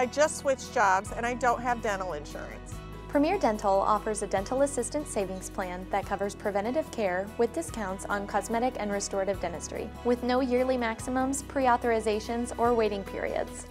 I just switched jobs and I don't have dental insurance. Premier Dental offers a dental assistant savings plan that covers preventative care with discounts on cosmetic and restorative dentistry, with no yearly maximums, pre-authorizations, or waiting periods.